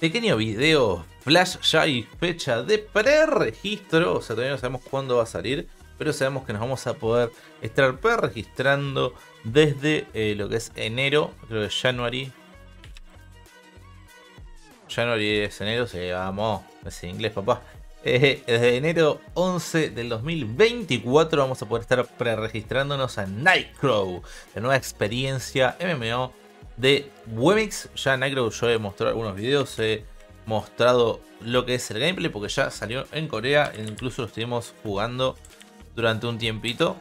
pequeño video flash ya hay fecha de preregistro, o sea, todavía no sabemos cuándo va a salir, pero sabemos que nos vamos a poder estar preregistrando desde eh, lo que es enero, creo que January. January es enero, se vamos, es inglés papá. Eh, desde enero 11 del 2024 vamos a poder estar preregistrándonos a Nightcrow, la nueva experiencia MMO de Wemix. Ya Nightcrow yo he mostrado algunos videos, he mostrado lo que es el gameplay porque ya salió en Corea, e incluso lo estuvimos jugando durante un tiempito.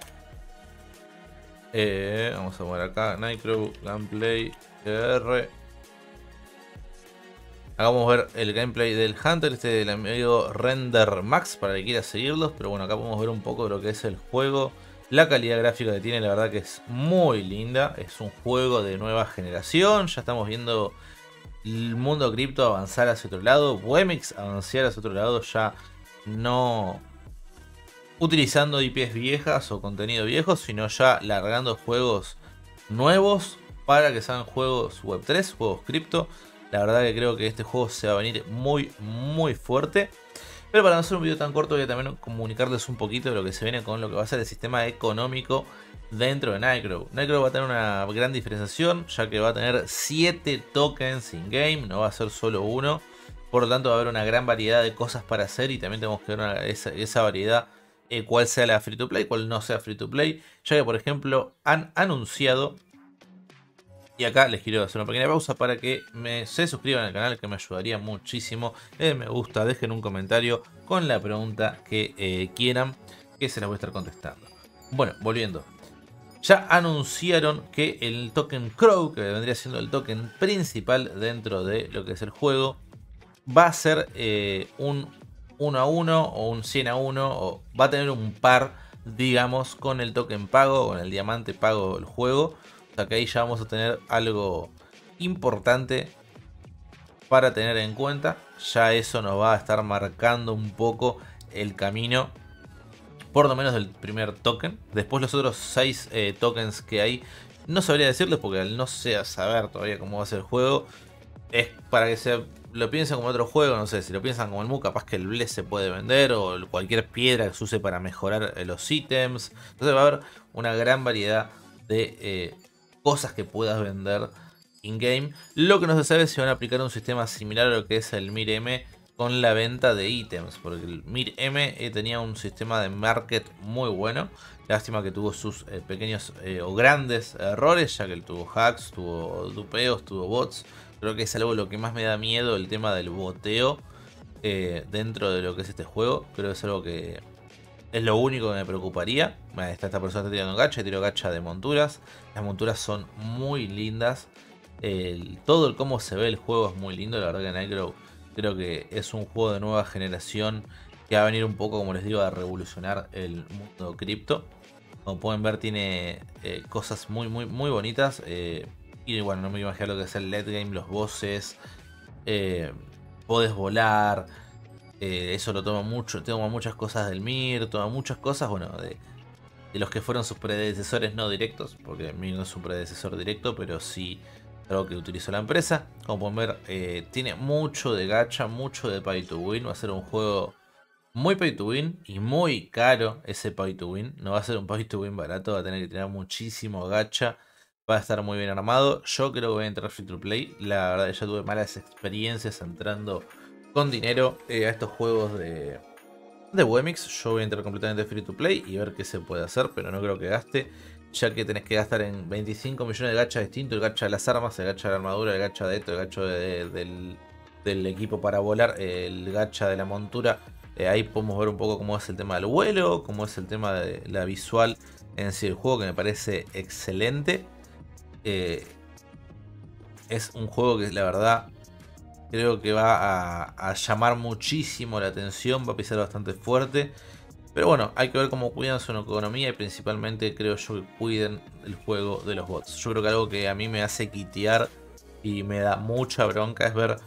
Eh, vamos a ver acá, Nightcrow, gameplay, R. A ver el gameplay del Hunter, este del amigo Render Max para que quiera seguirlos. Pero bueno, acá podemos ver un poco de lo que es el juego. La calidad gráfica que tiene, la verdad que es muy linda. Es un juego de nueva generación. Ya estamos viendo el mundo cripto avanzar hacia otro lado. Wemix avanzar hacia otro lado. Ya no utilizando IPs viejas o contenido viejo, sino ya largando juegos nuevos para que sean juegos Web3, juegos cripto. La verdad que creo que este juego se va a venir muy, muy fuerte. Pero para no hacer un video tan corto voy a también comunicarles un poquito de lo que se viene con lo que va a ser el sistema económico dentro de Nightcrow. Nightcrow va a tener una gran diferenciación ya que va a tener 7 tokens in-game, no va a ser solo uno. Por lo tanto va a haber una gran variedad de cosas para hacer y también tenemos que ver esa, variedad eh, cuál sea la free to play, cuál no sea free to play. Ya que por ejemplo han anunciado y acá les quiero hacer una pequeña pausa para que me, se suscriban al canal, que me ayudaría muchísimo. Den me gusta, dejen un comentario con la pregunta que eh, quieran, que se las voy a estar contestando. Bueno, volviendo. Ya anunciaron que el token Crow, que vendría siendo el token principal dentro de lo que es el juego, va a ser eh, un 1 a 1 o un 100 a 1, o va a tener un par, digamos, con el token pago, con el diamante pago del juego sea que ahí ya vamos a tener algo importante para tener en cuenta. Ya eso nos va a estar marcando un poco el camino. Por lo menos del primer token. Después los otros 6 eh, tokens que hay. No sabría decirles porque al no sé saber todavía cómo va a ser el juego. Es para que se lo piensen como otro juego. No sé, si lo piensan como el Mu, capaz que el Bless se puede vender. O cualquier piedra que se use para mejorar eh, los ítems. Entonces va a haber una gran variedad de eh, cosas que puedas vender in-game. Lo que no se sabe es si van a aplicar un sistema similar a lo que es el Mir-M con la venta de ítems, porque el Mir-M eh, tenía un sistema de market muy bueno. Lástima que tuvo sus eh, pequeños eh, o grandes errores, ya que él tuvo hacks, tuvo dupeos, tuvo bots. Creo que es algo lo que más me da miedo el tema del boteo dentro de lo que es este juego. Creo que es algo que es lo único que me preocuparía. Esta, persona está tirando gacha, tiro gacha de monturas. Las monturas son muy lindas. todo el cómo se ve el juego es muy lindo. La verdad que Nightcrow creo que es un juego de nueva generación que va a venir un poco, como les digo, a revolucionar el mundo cripto. Como pueden ver, tiene eh, cosas muy, muy, muy bonitas. Eh, y bueno, no me imagino lo que es el late game, los bosses. Eh, podés volar. Eh, eso lo toma mucho, toma muchas cosas del Mir, toma muchas cosas, bueno, de, los que fueron sus predecesores no directos, porque Mir no es un predecesor directo, pero sí algo que utilizó la empresa. Como pueden ver, eh, tiene mucho de gacha, mucho de pay to win. Va a ser un juego muy pay to win y muy caro ese pay to win. No va a ser un pay to win barato, va a tener que tener muchísimo gacha. Va a estar muy bien armado. Yo creo que voy a entrar free to play. La verdad, ya tuve malas experiencias entrando con dinero eh, a estos juegos de, Wemix. Yo voy a entrar completamente free to play y ver qué se puede hacer, pero no creo que gaste. Ya que tenés que gastar en 25 millones de gachas distintos: el gacha de las armas, el gacha de la armadura, el gacha de esto, el gacha del, equipo para volar, el gacha de la montura. Eh, ahí podemos ver un poco cómo es el tema del vuelo, cómo es el tema de la visual en sí del juego, que me parece excelente. Eh, es un juego que la verdad Creo que va a, llamar muchísimo la atención, va a pisar bastante fuerte. Pero bueno, hay que ver cómo cuidan su economía y principalmente creo yo que cuiden el juego de los bots. Yo creo que algo que a mí me hace quitear y me da mucha bronca es ver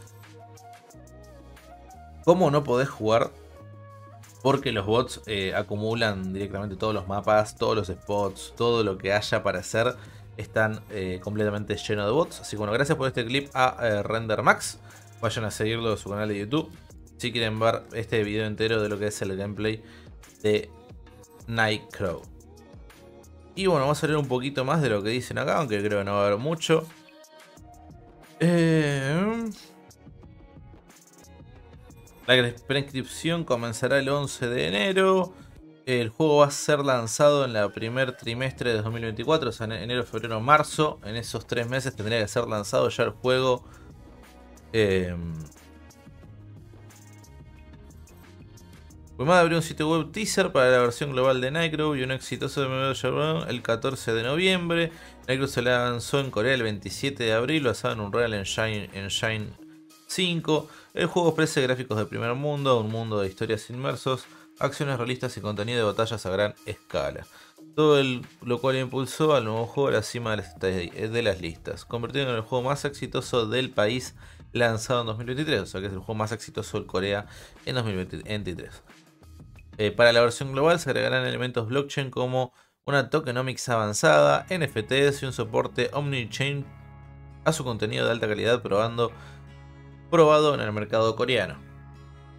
cómo no podés jugar porque los bots eh, acumulan directamente todos los mapas, todos los spots, todo lo que haya para hacer están eh, completamente llenos de bots. Así que bueno, gracias por este clip a eh, Render Max. Vayan a seguirlo en su canal de YouTube. Si quieren ver este video entero de lo que es el gameplay de Nightcrow. Y bueno, vamos a ver un poquito más de lo que dicen acá, aunque creo que no va a haber mucho. Eh... La prescripción comenzará el 11 de enero. El juego va a ser lanzado en el primer trimestre de 2024, o sea, en enero, febrero, marzo. En esos tres meses tendría que ser lanzado ya el juego. Eh, más abrió un sitio web teaser para la versión global de Nightcrow y un exitoso de el 14 de noviembre. Nightcrow se lanzó en Corea el 27 de abril, basado en un Real Engine, Engine 5. El juego ofrece gráficos de primer mundo, un mundo de historias inmersos, acciones realistas y contenido de batallas a gran escala. Todo lo cual impulsó al nuevo juego a la cima de las, listas, convirtiendo en el juego más exitoso del país lanzado en 2023, o sea que es el juego más exitoso de Corea en 2023. Eh, para la versión global se agregarán elementos blockchain como una tokenomics avanzada, NFTs y un soporte omnichain a su contenido de alta calidad probando, probado en el mercado coreano.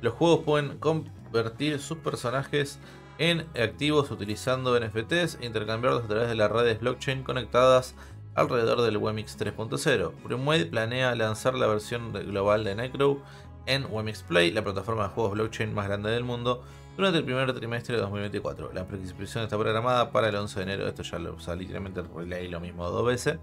Los juegos pueden convertir sus personajes en activos utilizando NFTs e intercambiarlos a través de las redes blockchain conectadas alrededor del WebMix 3.0. Premwade planea lanzar la versión global de Necro en WebMix Play, la plataforma de juegos blockchain más grande del mundo, durante el primer trimestre de 2024. La prescripción está programada para el 11 de enero. Esto ya lo o literalmente leí lo mismo dos veces.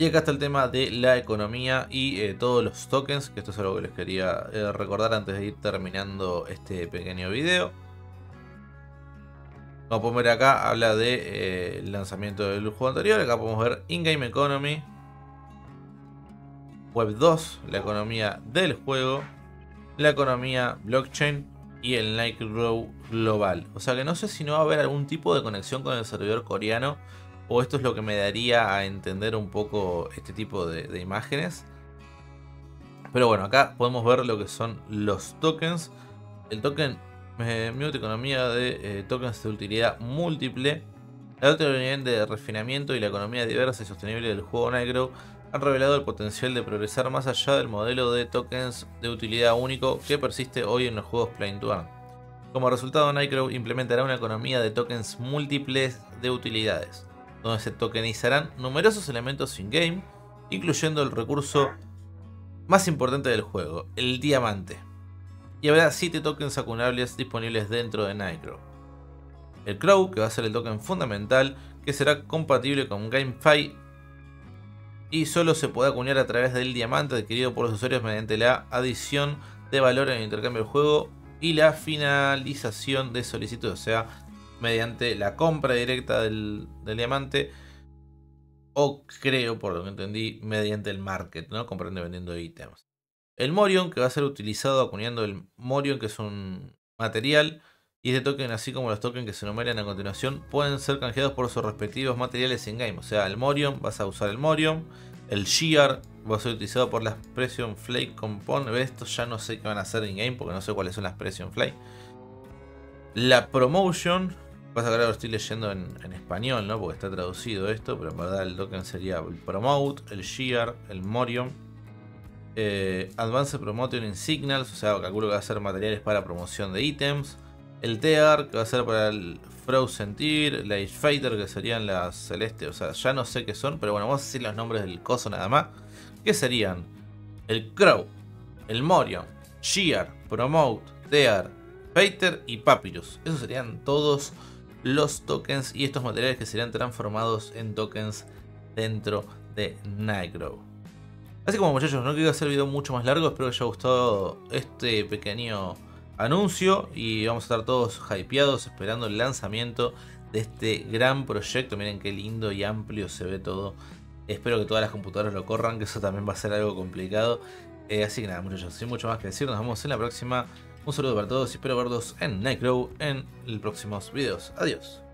Y acá está el tema de la economía y eh, todos los tokens, que esto es algo que les quería eh, recordar antes de ir terminando este pequeño video. Como podemos ver acá, habla del de, eh, lanzamiento del juego anterior. Acá podemos ver In-Game Economy, Web 2, la economía del juego, la economía blockchain y el Nightcrow global. O sea que no sé si no va a haber algún tipo de conexión con el servidor coreano o esto es lo que me daría a entender un poco este tipo de, imágenes. Pero bueno, acá podemos ver lo que son los tokens. El token eh, Economía de eh, tokens de utilidad múltiple. La otra nivel de refinamiento y la economía diversa y sostenible del juego negro han revelado el potencial de progresar más allá del modelo de tokens de utilidad único que persiste hoy en los juegos Play to Earn. Como resultado, Nightcrow implementará una economía de tokens múltiples de utilidades, donde se tokenizarán numerosos elementos in-game, incluyendo el recurso más importante del juego, el diamante. Y habrá 7 tokens acunables disponibles dentro de Nightcrow. El Crow, que va a ser el token fundamental, que será compatible con GameFi y solo se puede acuñar a través del diamante adquirido por los usuarios mediante la adición de valor en el intercambio del juego y la finalización de solicitud, o sea, mediante la compra directa del, diamante o creo, por lo que entendí, mediante el market, ¿no? Comprando y vendiendo ítems. El Morion, que va a ser utilizado acuñando el Morion, que es un material, y este token, así como los tokens que se enumeran a continuación, pueden ser canjeados por sus respectivos materiales in-game. O sea, el Morion, vas a usar el Morion. El Shear va a ser utilizado por las Pression Flake Component. Estos ya no sé qué van a hacer in-game porque no sé cuáles son las Pression Flake. La Promotion, vas a ver, lo estoy leyendo en, español, ¿no? Porque está traducido esto, pero en verdad el token sería el Promote, el Shear, el Morion. Eh, Advanced Promotion Signals, o sea, calculo que va a ser materiales para promoción de ítems. El Tear, que va a ser para el Frozen Tear, la Age Fighter, que serían las celestes, o sea, ya no sé qué son, pero bueno, vamos a decir los nombres del coso nada más. Que serían el Crow, el Morion, Shear, Promote, Tear, Fighter y Papyrus. Esos serían todos los tokens y estos materiales que serían transformados en tokens dentro de Nightcrow. Así como muchachos, no quiero hacer video mucho más largo, espero que os haya gustado este pequeño anuncio y vamos a estar todos hypeados esperando el lanzamiento de este gran proyecto. Miren qué lindo y amplio se ve todo. Espero que todas las computadoras lo corran, que eso también va a ser algo complicado. Eh, así que nada, muchachos, sin mucho más que decir, nos vemos en la próxima. Un saludo para todos y espero verlos en Nightcrow en los próximos videos. Adiós.